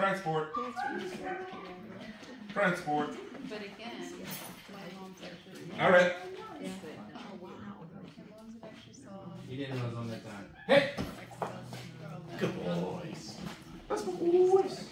Transport. Transport. But again, my mom's actually. All right. He didn't know it was on that time. Hey! Good boys. That's my boys.